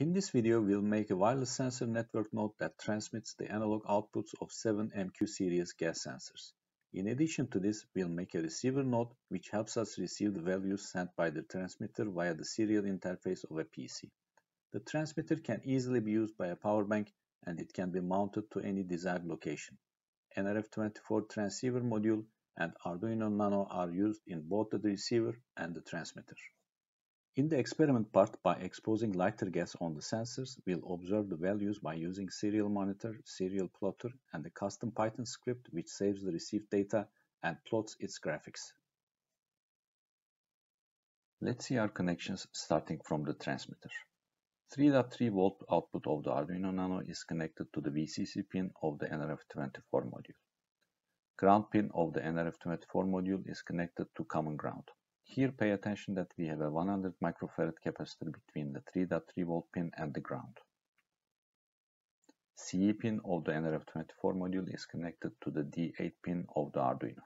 In this video, we'll make a wireless sensor network node that transmits the analog outputs of seven MQ series gas sensors. In addition to this, we'll make a receiver node which helps us receive the values sent by the transmitter via the serial interface of a PC. The transmitter can easily be used by a power bank and it can be mounted to any desired location. NRF24 transceiver module and Arduino Nano are used in both the receiver and the transmitter. In the experiment part, by exposing lighter gas on the sensors, we'll observe the values by using serial monitor, serial plotter, and a custom Python script which saves the received data and plots its graphics. Let's see our connections starting from the transmitter. 3.3 volt output of the Arduino Nano is connected to the VCC pin of the NRF24 module. Ground pin of the NRF24 module is connected to common ground. Here pay attention that we have a 100 microfarad capacitor between the 3.3 volt pin and the ground. CE pin of the NRF24 module is connected to the D8 pin of the Arduino.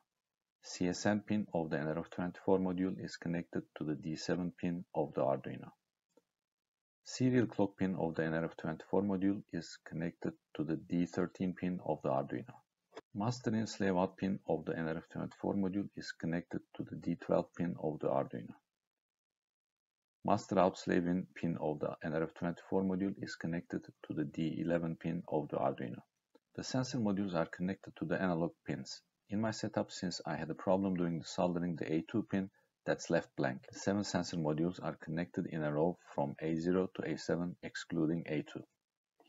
CSN pin of the NRF24 module is connected to the D7 pin of the Arduino. Serial clock pin of the NRF24 module is connected to the D13 pin of the Arduino. Master in slave out pin of the NRF24 module is connected to the D12 pin of the Arduino. Master out slave in pin of the NRF24 module is connected to the D11 pin of the Arduino. The sensor modules are connected to the analog pins. In my setup, since I had a problem doing the soldering the A2 pin, that's left blank. Seven sensor modules are connected in a row from A0 to A7 excluding A2.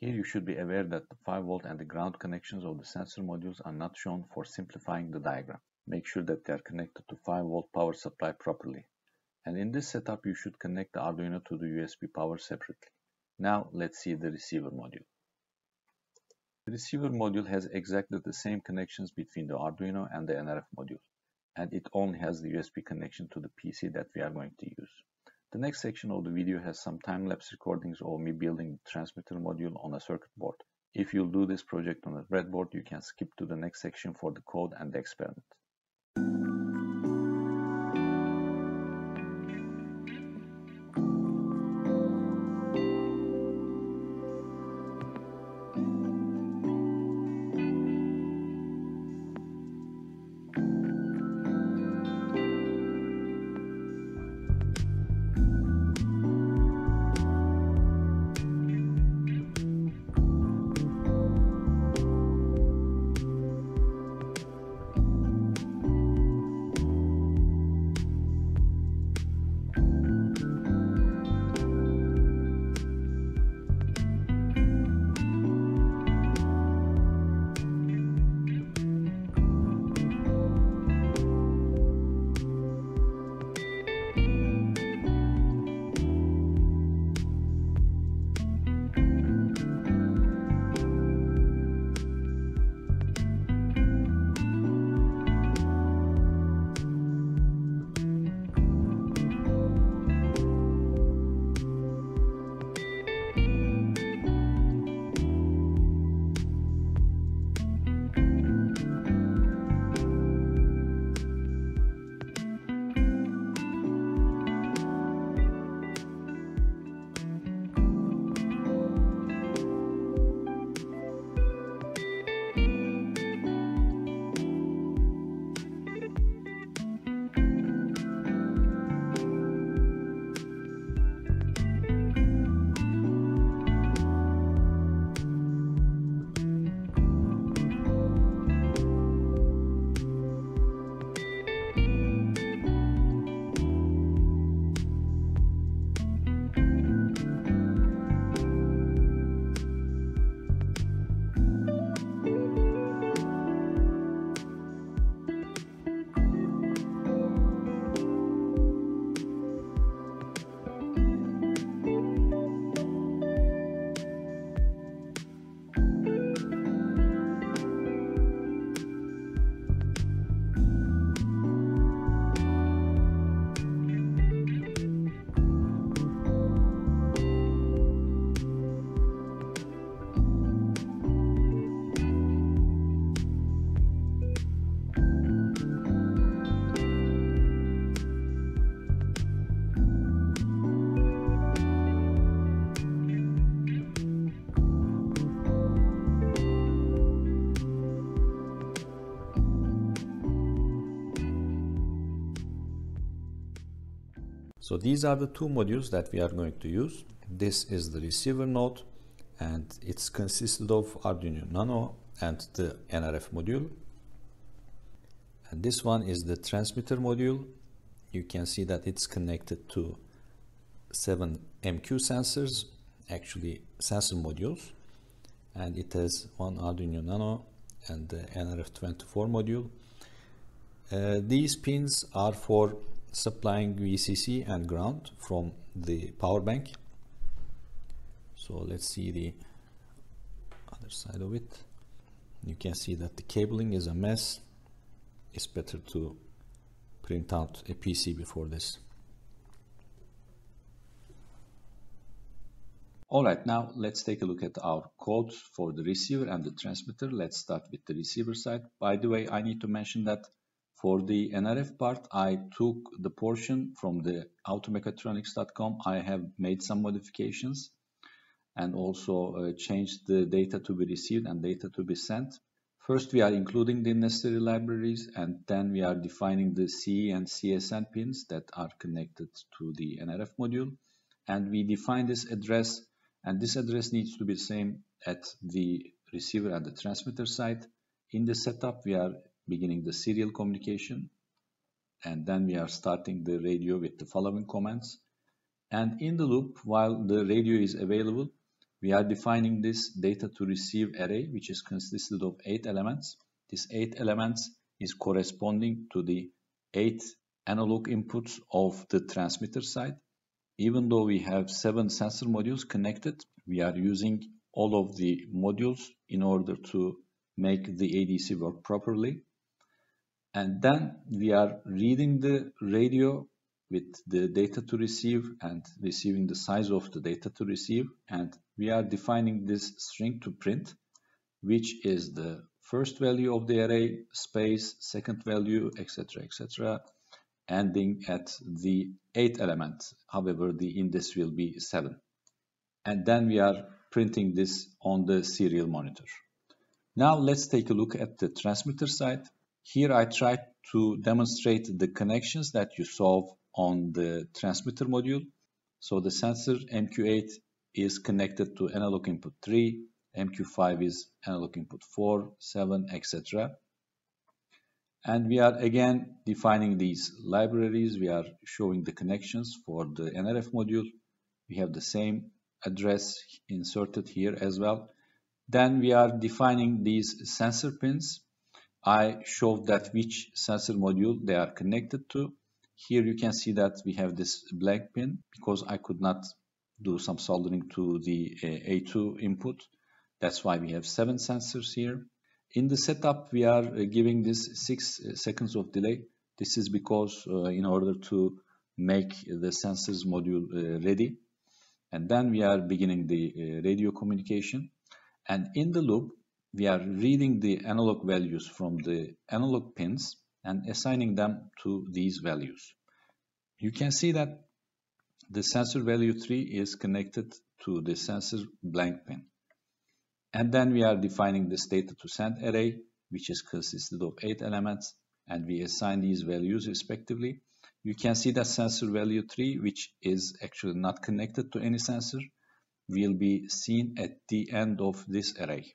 Here you should be aware that the 5 volt and the ground connections of the sensor modules are not shown for simplifying the diagram. Make sure that they are connected to 5 volt power supply properly. And in this setup you should connect the Arduino to the USB power separately. Now let's see the receiver module. The receiver module has exactly the same connections between the Arduino and the NRF module, and it only has the USB connection to the PC that we are going to use. The next section of the video has some time-lapse recordings of me building the transmitter module on a circuit board. If you'll do this project on a breadboard, you can skip to the next section for the code and the experiment. So these are the two modules that we are going to use. This is the receiver node and it's consisted of Arduino Nano and the NRF module. And this one is the transmitter module. You can see that it's connected to seven MQ sensors, actually sensor modules. And it has one Arduino Nano and the NRF24 module. Uh, these pins are for supplying VCC and ground from the power bank so let's see the other side of it you can see that the cabling is a mess it's better to print out a PCB before this Alright, now let's take a look at our code for the receiver and the transmitter. Let's start with the receiver side. By the way, I need to mention that for the NRF part, I took the portion from the howtomechatronics.com. I have made some modifications and also uh, changed the data to be received and data to be sent. First, we are including the necessary libraries and then we are defining the CE and CSN pins that are connected to the NRF module. And we define this address and this address needs to be the same at the receiver and the transmitter side. In the setup, we are beginning the serial communication and then we are starting the radio with the following commands. And in the loop, while the radio is available, we are defining this data to receive array, which is consisted of eight elements. This eight elements is corresponding to the eight analog inputs of the transmitter side. Even though we have seven sensor modules connected, we are using all of the modules in order to make the ADC work properly. And then we are reading the radio with the data to receive and receiving the size of the data to receive. And we are defining this string to print, which is the first value of the array, space, second value, etc., etc., ending at the eighth element. However, the index will be seven. And then we are printing this on the serial monitor. Now let's take a look at the transmitter side. Here I tried to demonstrate the connections that you saw on the transmitter module. So the sensor MQ8 is connected to analog input 3, MQ5 is analog input 4, 7, etc. And we are again defining these libraries. We are showing the connections for the NRF module. We have the same address inserted here as well. Then we are defining these sensor pins. I showed that which sensor module they are connected to. Here you can see that we have this black pin because I could not do some soldering to the uh, A2 input. That's why we have seven sensors here. In the setup, we are uh, giving this six uh, seconds of delay. This is because uh, in order to make the sensors module uh, ready. And then we are beginning the uh, radio communication. And in the loop, we are reading the analog values from the analog pins and assigning them to these values. You can see that the sensor value 3 is connected to the sensor blank pin. And then we are defining this data to send array, which is consisted of 8 elements, and we assign these values respectively. You can see that sensor value 3, which is actually not connected to any sensor, will be seen at the end of this array.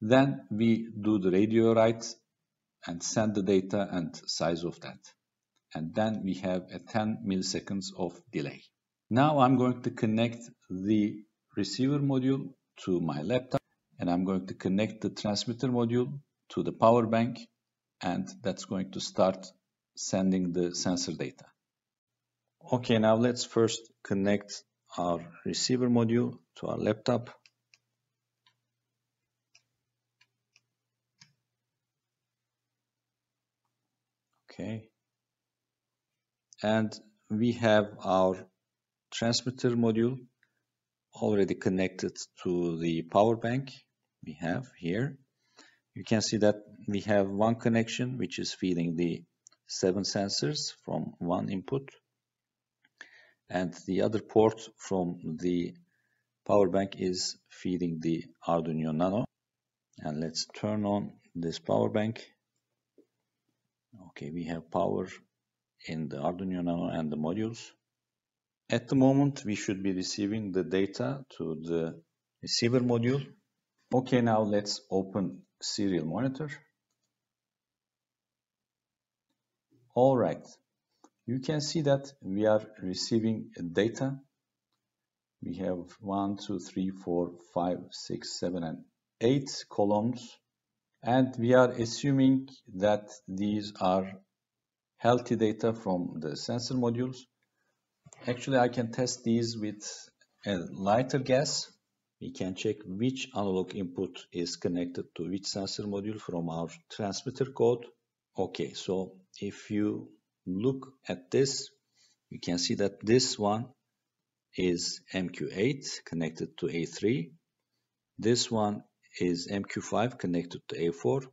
Then we do the radio write and send the data and size of that. And then we have a 10 milliseconds of delay. Now I'm going to connect the receiver module to my laptop and I'm going to connect the transmitter module to the power bank and that's going to start sending the sensor data. Okay, now let's first connect our receiver module to our laptop. Okay. And we have our transmitter module already connected to the power bank we have here. You can see that we have one connection which is feeding the seven sensors from one input and the other port from the power bank is feeding the Arduino Nano and let's turn on this power bank okay we have power in the Arduino Nano and the modules At the moment, we should be receiving the data to the receiver module. Okay, now let's open serial monitor. All right, you can see that we are receiving data. We have one, two, three, four, five, six, seven, and eight columns. And we are assuming that these are healthy data from the sensor modules. Actually, I can test these with a lighter gas. We can check which analog input is connected to which sensor module from our transmitter code. Okay, so if you look at this, you can see that this one is MQ8 connected to A3. This one is MQ5 connected to A4,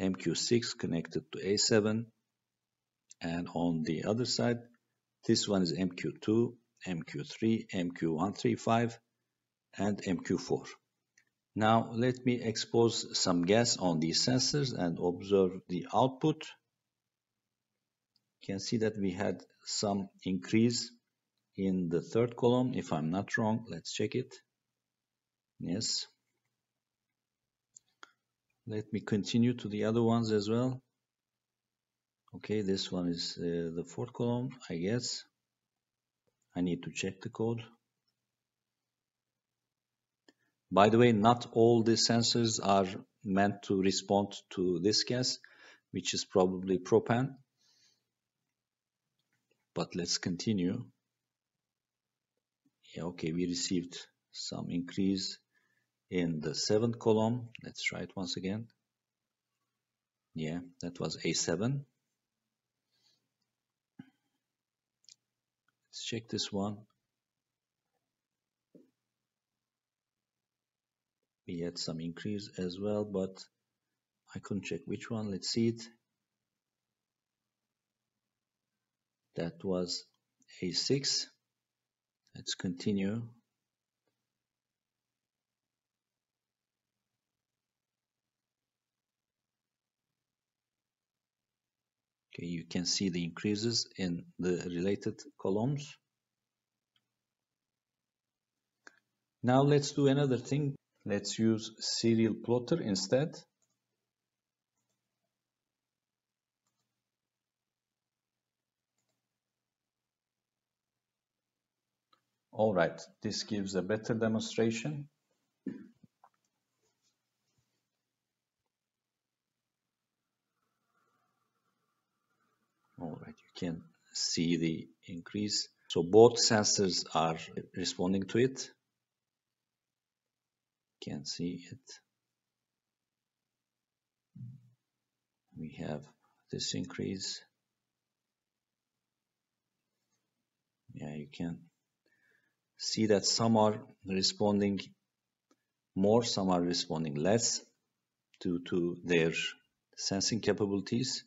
MQ6 connected to A7, and on the other side, this one is MQ2, MQ3, MQ135, and MQ4. Now let me expose some gas on these sensors and observe the output. You can see that we had some increase in the third column. If I'm not wrong, let's check it. Yes. Let me continue to the other ones as well. Okay, this one is uh, the fourth column, I guess. I need to check the code. By the way, not all the sensors are meant to respond to this gas, which is probably propane. But let's continue. Yeah, okay, we received some increase in the seventh column. Let's try it once again. Yeah, that was A7. Let's check this one. We had some increase as well, but I couldn't check which one. Let's see it. That was A6. Let's continue. Okay, you can see the increases in the related columns. Now let's do another thing. Let's use serial plotter instead. All right, this gives a better demonstration. All right, you can see the increase. So both sensors are responding to it. Can see it. We have this increase. Yeah, you can see that some are responding more, some are responding less due to their sensing capabilities.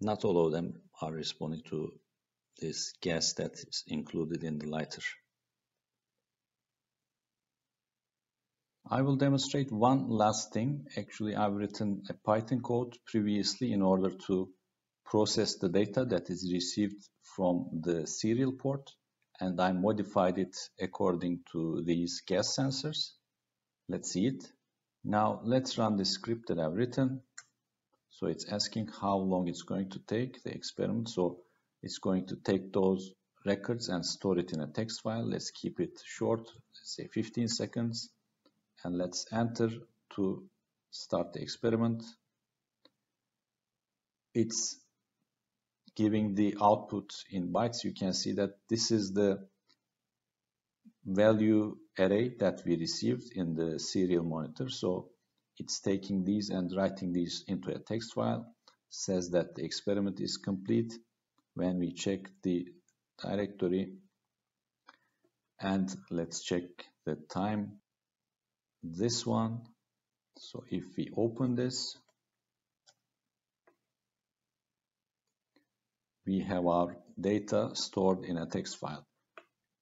Not all of them are responding to this gas that is included in the lighter. I will demonstrate one last thing. Actually, I've written a Python code previously in order to process the data that is received from the serial port and I modified it according to these gas sensors. Let's see it. Now let's run the script that I've written. So it's asking how long it's going to take the experiment. So it's going to take those records and store it in a text file. Let's keep it short, let's say 15 seconds and let's enter to start the experiment. It's giving the output in bytes. You can see that this is the value array that we received in the serial monitor. So it's taking these and writing these into a text file, says that the experiment is complete. When we check the directory and let's check the time this one. So if we open this, we have our data stored in a text file,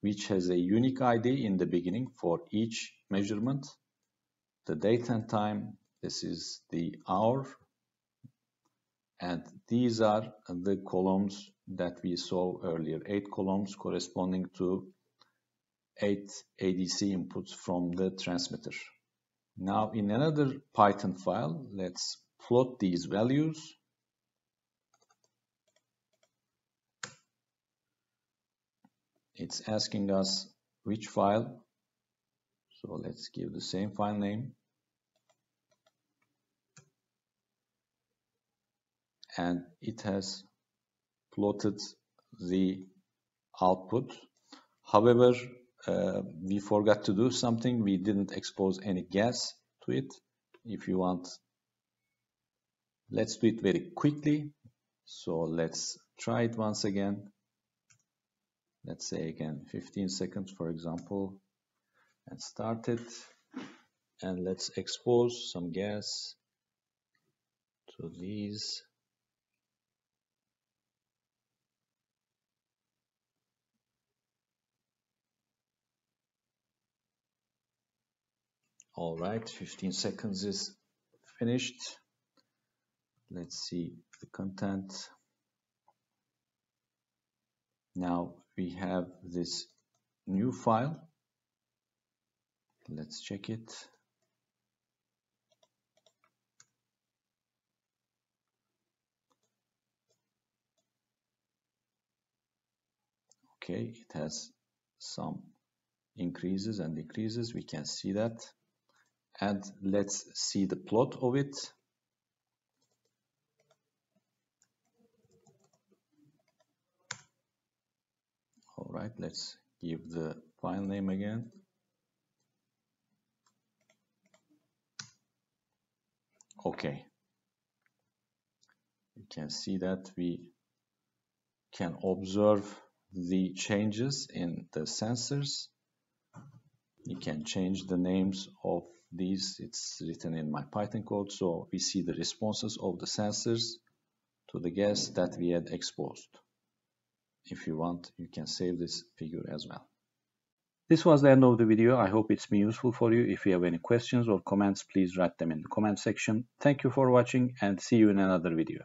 which has a unique ID in the beginning for each measurement. The date and time This is the hour. And these are the columns that we saw earlier, eight columns corresponding to eight ADC inputs from the transmitter. Now in another Python file, let's plot these values. It's asking us which file. So let's give the same file name. And it has plotted the output. However, uh, we forgot to do something. We didn't expose any gas to it. If you want, let's do it very quickly. So let's try it once again. Let's say again 15 seconds, for example, and start it. And let's expose some gas to these All right, 15 seconds is finished. Let's see the content. Now we have this new file. Let's check it. Okay, it has some increases and decreases. We can see that and let's see the plot of it. All right, let's give the file name again. Okay. You can see that we can observe the changes in the sensors. You can change the names of these it's written in my Python code so we see the responses of the sensors to the gas that we had exposed. If you want you can save this figure as well. This was the end of the video. I hope it's been useful for you. If you have any questions or comments please write them in the comment section. Thank you for watching and see you in another video